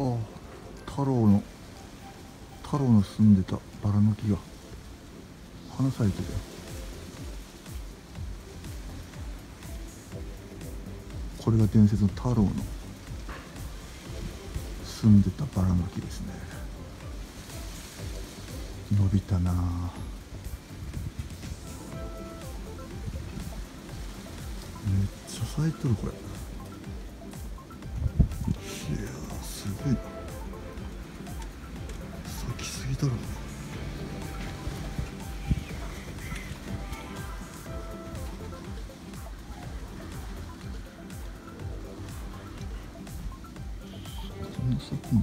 あ太郎の太郎の住んでたバラの木が花咲いてるこれが伝説の太郎の住んでたバラの木ですね。伸びたな。めっちゃ咲いてるこれ。うん先すぎだろそこも。